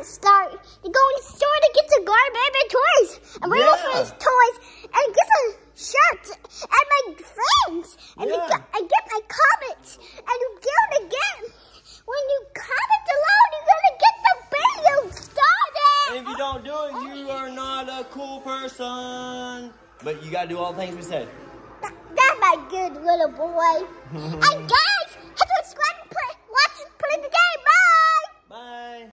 doesn't start. You go in the store to get the garbage and toys and Rainbow Yeah. his toys and get some shirts and my friends and, I Yeah. get, I get my comments and you get them again. When you comment alone, you're gonna get the video started. If you don't do it, you are not a cool person. But you gotta do all the things we said. That's my good little boy. I got